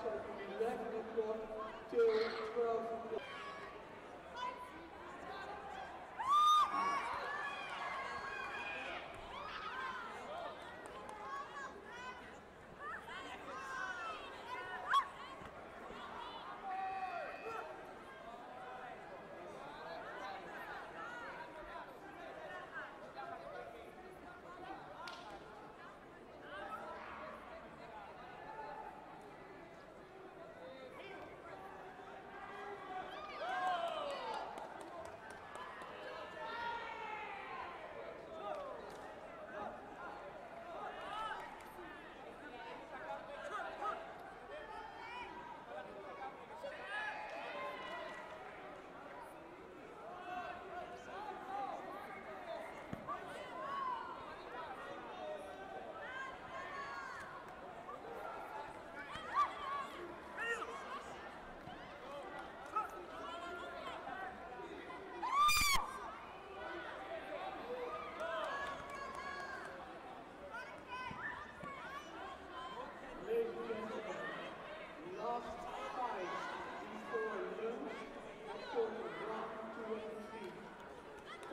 so from 11 o'clock till 12 o'clock.